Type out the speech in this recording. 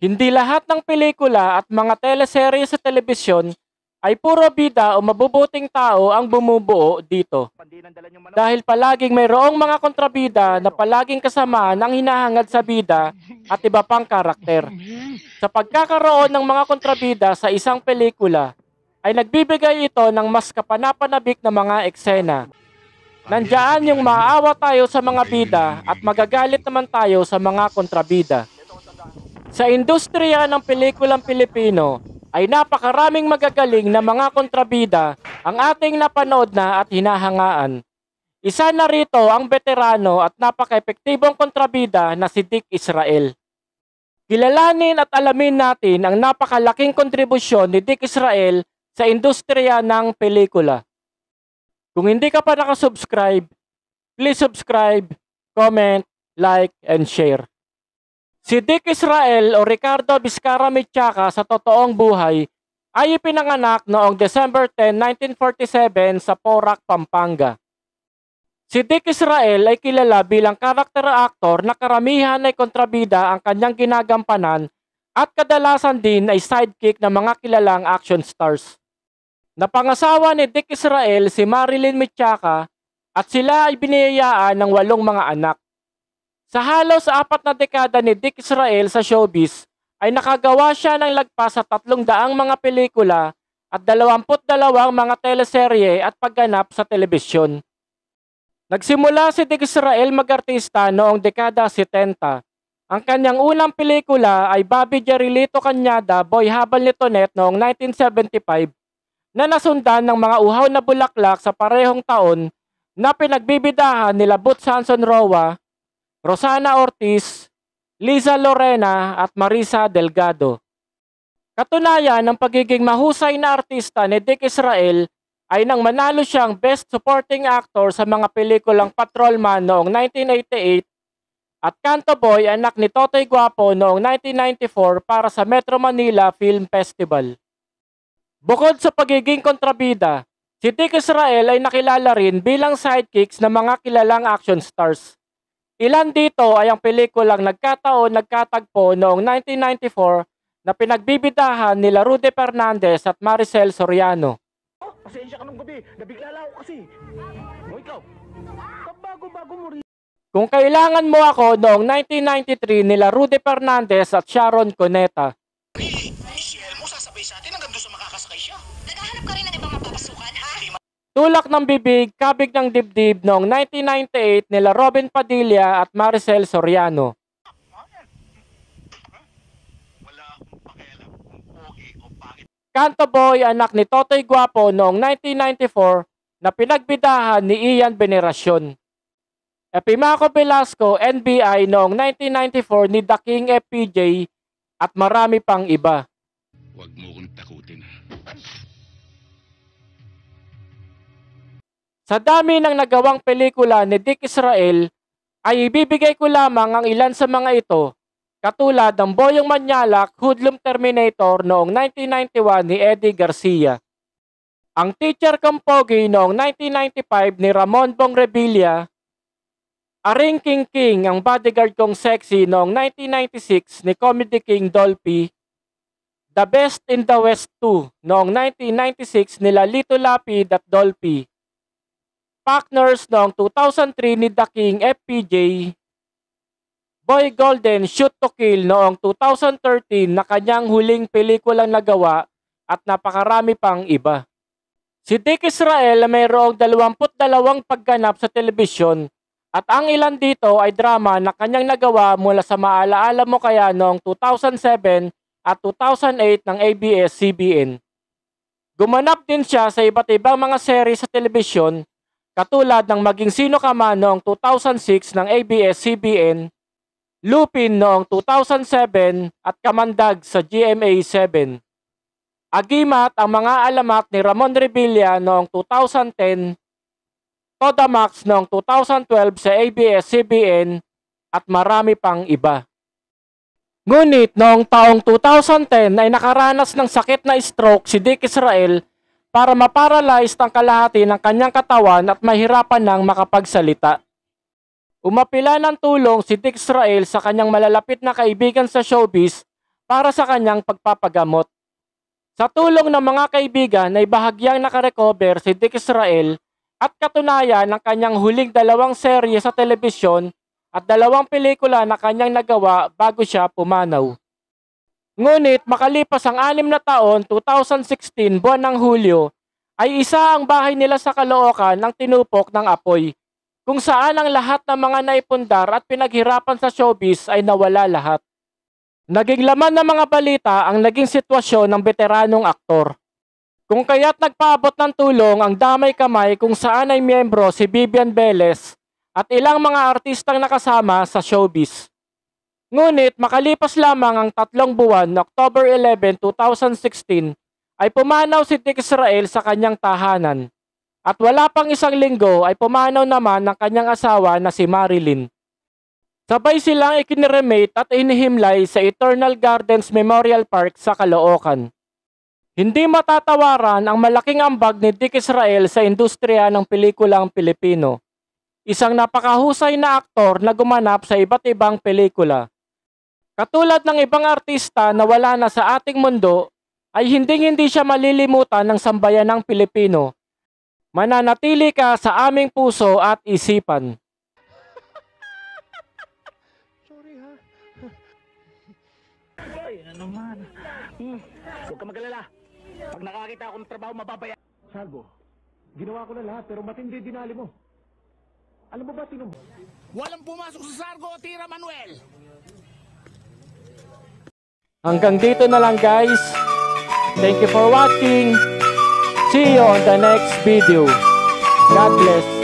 Hindi lahat ng pelikula at mga teleserye sa telebisyon ay puro bida o mabubuting tao ang bumubuo dito. Dahil palaging mayroong mga kontrabida na palaging kasama ng hinahangad sa bida at iba pang karakter. Sa pagkakaroon ng mga kontrabida sa isang pelikula, ay nagbibigay ito ng mas kapanapanabik na mga eksena. Nandiyan yung maawa tayo sa mga bida at magagalit naman tayo sa mga kontrabida. Sa industriya ng pelikulang Pilipino, ay napakaraming magagaling na mga kontrabida ang ating napanood na at hinahangaan. Isa na rito ang veterano at napaka-epektibong kontrabida na si Dick Israel. Kilalanin at alamin natin ang napakalaking kontribusyon ni Dick Israel sa industriya ng pelikula. Kung hindi ka pa nakasubscribe, please subscribe, comment, like, and share. Si Dick Israel o Ricardo Vizcarra Michaka sa totoong buhay ay ipinanganak noong December 10, 1947 sa Porac, Pampanga. Si Dick Israel ay kilala bilang karakter actor na karamihan ay kontrabida ang kanyang ginagampanan at kadalasan din ay sidekick ng mga kilalang action stars. Napangasawa ni Dick Israel si Marilyn Michaka at sila ay biniyayaan ng walong mga anak. Sa halos apat na dekada ni Dick Israel sa showbiz, ay nakagawa siya ng lagpas sa tatlong daang mga pelikula at dalawamput dalawang mga teleserye at pagganap sa telebisyon. Nagsimula si Dick Israel mag-artista noong dekada 70. Ang kanyang unang pelikula ay Bobby Jarilito Kanyada, Boy Habal Nito Net noong 1975 na nasundan ng mga uhaw na bulaklak sa parehong taon na pinagbibidahan nila Boots Hanson Roa Rosana Ortiz, Liza Lorena at Marisa Delgado. Katunayan ng pagiging mahusay na artista ni Dick Israel ay nang manalo siyang Best Supporting Actor sa mga pelikulang Patrolman noong 1988 at Canto Boy anak ni Totoy Guapo noong 1994 para sa Metro Manila Film Festival. Bukod sa pagiging kontrabida, si Dick Israel ay nakilala rin bilang sidekicks ng mga kilalang action stars. Ilan dito ay ang pelikulang nagkataon nagkatagpo noong 1994 na pinagbibidahan nila Rudy Fernandez at Maricel Soriano. Oh, pasensya ka nung gabi. Nabigla lang ako kasi. O ikaw, kabago-bago mo rin. Kung kailangan mo ako noong 1993 nila Rudy Fernandez at Sharon Cuneta. Michelle mo, sasabay sa atin hanggang doon sa makakasakay siya. Naghahanap ka rin ng ibang mapapasukan, ha? Tulak ng bibig, kabig ng dibdib noong 1998 nila Robin Padilla at Maricel Soriano. Kanto Boy anak ni Totoy Guapo noong 1994 na pinagbidahan ni Ian Veneracion. Epimaco Velasco NBI noong 1994 ni The King FPJ at marami pang iba. Huwag mo kong takutin. Sa dami ng nagawang pelikula ni Dick Israel, ay ibibigay ko lamang ang ilan sa mga ito, katulad ng Boyong Manyalak, Hoodlum Terminator noong 1991 ni Eddie Garcia. Ang Teacher Kampogi noong 1995 ni Ramon Bong Revilla, Aring King King, ang bodyguard kong sexy noong 1996 ni Comedy King Dolphy, The Best in the West 2 noong 1996 nila Lito Lapid at Dolphy, Partners noong 2003 ni The King FPJ, Boy Golden Shoot to Kill noong 2013 na kanyang huling pelikulang nagawa at napakarami pang iba. Si Dick Israel ay mayroong 22 pagganap sa telebisyon at ang ilan dito ay drama na kanyang nagawa mula sa Maalaala Mo Kaya noong 2007 at 2008 ng ABS-CBN. Gumanap din siya sa iba't ibang mga seri sa telebisyon katulad ng Maging Sino Ka Man noong 2006 ng ABS-CBN, Lupin noong 2007 at Kamandag sa GMA7. Agimat ang mga alamat ni Ramon Revilla noong 2010, Todamax noong 2012 sa ABS-CBN at marami pang iba. Ngunit noong taong 2010 ay nakaranas ng sakit na stroke si Dick Israel para maparalyze ang kalahati ng kanyang katawan at mahirapan nang makapagsalita. Umapila ng tulong si Dick Israel sa kanyang malalapit na kaibigan sa showbiz para sa kanyang pagpapagamot. Sa tulong ng mga kaibigan ay bahagyang nakarecover si Dick Israel at katunayan ng kanyang huling dalawang serye sa telebisyon at dalawang pelikula na kanyang nagawa bago siya pumanaw. Ngunit makalipas ang anim na taon, 2016, buwan ng Hulyo, ay isa ang bahay nila sa Caloocan ng tinupok ng apoy, kung saan ang lahat ng mga naipundar at pinaghirapan sa showbiz ay nawala lahat. Naging laman ng mga balita ang naging sitwasyon ng veteranong aktor. Kung kaya't nagpaabot ng tulong ang damay kamay kung saan ay miyembro si Vivian Velez at ilang mga artistang nakasama sa showbiz. Ngunit makalipas lamang ang tatlong buwan, October 11, 2016, ay pumanaw si Dick Israel sa kanyang tahanan. At wala pang isang linggo ay pumanaw naman ng kanyang asawa na si Marilyn. Sabay silang ikiniremate at inihimlay sa Eternal Gardens Memorial Park sa Caloocan. Hindi matatawaran ang malaking ambag ni Dick Israel sa industriya ng pelikulang Pilipino. Isang napakahusay na aktor na gumanap sa iba't ibang pelikula. Katulad ng ibang artista na wala na sa ating mundo, ay hindi-hindi siya malilimutan ng sambayan ng Pilipino. Mananatili ka sa aming puso at isipan. Sorry ha. Ay, ano naman. Hmm. Huwag ka magalala. Pag nakakita ako ng trabaho, mababaya. Salvo, ginawa ko na lahat pero matindi dinali mo. Alam mo ba sino Walang pumasok sa Sargo, Tira Manuel! Hanggang dito na lang guys. Thank you for watching. See you on the next video. God bless.